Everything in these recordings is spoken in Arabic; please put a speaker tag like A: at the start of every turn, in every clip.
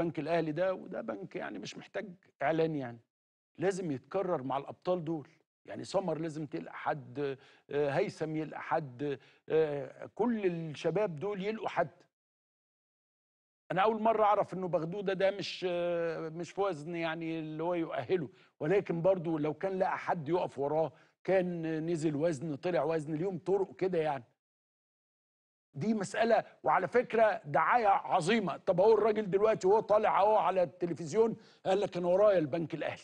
A: بنك الأهلي ده وده بنك يعني مش محتاج إعلان يعني. لازم يتكرر مع الأبطال دول. يعني سمر لازم تلقى حد آه، هيثم يلقى حد آه، كل الشباب دول يلقوا حد. أنا أول مرة أعرف إنه بغدوده ده مش آه، مش في وزن يعني اللي هو يؤهله. ولكن برضو لو كان لقى حد يقف وراه كان نزل وزن طلع وزن ليهم طرق كده يعني. دي مسألة وعلى فكرة دعاية عظيمة. طب هو الراجل دلوقتي وهو طالع أهو على التلفزيون قال لك أنا ورايا البنك الأهلي.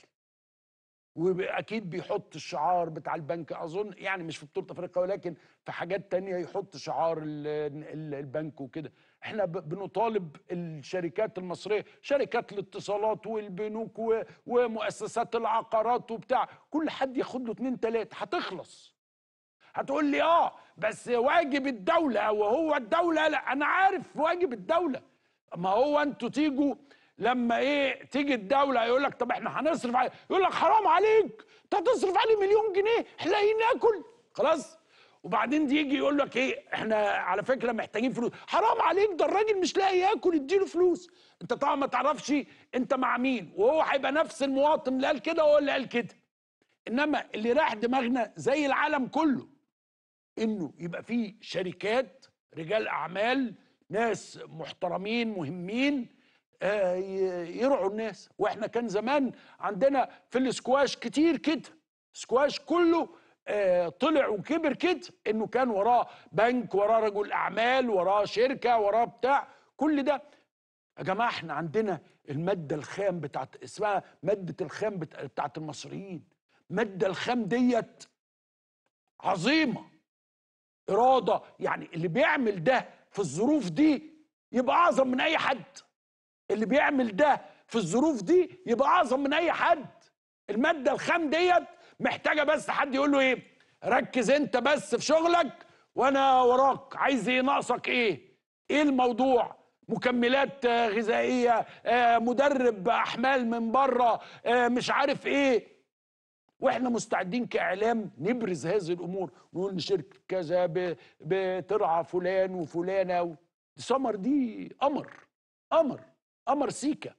A: وأكيد بيحط الشعار بتاع البنك أظن يعني مش في بطولة أفريقيا ولكن في حاجات تانية يحط شعار ال- ال- البنك وكده. إحنا بنطالب الشركات المصرية شركات الاتصالات والبنوك ومؤسسات العقارات وبتاع كل حد ياخد له اتنين تلاتة هتخلص. هتقول لي آه بس واجب الدولة وهو الدولة لا أنا عارف واجب الدولة. ما هو أنتوا تيجوا لما إيه تيجي الدولة يقول لك طب إحنا هنصرف عليه يقول لك حرام عليك أنت هتصرف عليه مليون جنيه إحنا لاقيين ناكل؟ خلاص. وبعدين دي يجي يقول لك إيه إحنا على فكرة محتاجين فلوس. حرام عليك ده الراجل مش لاقي ياكل اديله فلوس. أنت طبعا ما تعرفش أنت مع مين وهو هيبقى نفس المواطن اللي قال كده هو اللي قال كده. إنما اللي راح دماغنا زي العالم كله. إنه يبقى في شركات رجال أعمال ناس محترمين مهمين آه، يرعوا الناس. وإحنا كان زمان عندنا في الاسكواش كتير كده. سكواش كله آه، طلع وكبر كده إنه كان وراه بنك وراه رجل أعمال وراه شركة وراه بتاع. كل ده. يا جماعة إحنا عندنا المادة الخام بتاعت اسمها مادة الخام بتاع- بتاعت المصريين. مادة الخام ديت عظيمة. إرادة يعني اللي بيعمل ده في الظروف دي يبقى أعظم من أي حد. اللي بيعمل ده في الظروف دي يبقى أعظم من أي حد. المادة الخام ديت محتاجة بس حد يقول له إيه؟ ركز أنت بس في شغلك وأنا وراك. عايز إيه؟ ناقصك إيه؟ إيه الموضوع؟ مكملات غذائية آه، مدرب أحمال من بره آه، مش عارف إيه. وإحنا مستعدين كإعلام نبرز هذه الأمور نقول شركه كذا بترعى فلان وفلانة سمر دي قمر قمر قمر سيكا.